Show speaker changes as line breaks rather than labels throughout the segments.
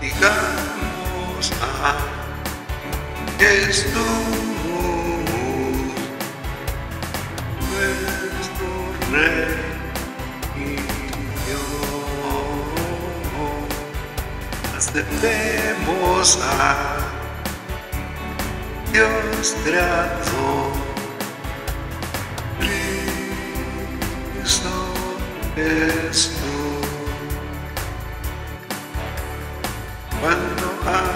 Sigamos a Jesús, nuestro Rey y. Aceptemos a Dios Creador, Cristo Jesús. Cuando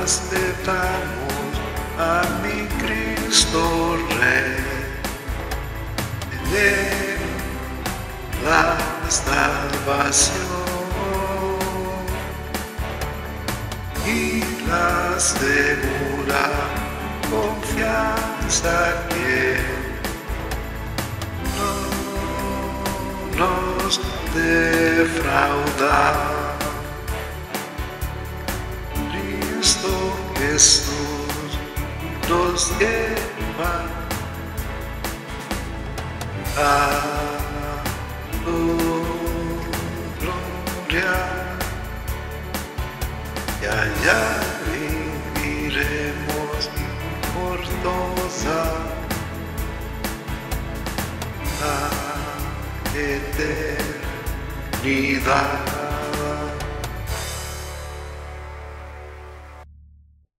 aceptamos a mi Cristo Rey, de la salvación y la segura confianza que no nos defrauda. Cristo Jesús nos lleva a tu gloria y allá viviremos por toda la eternidad.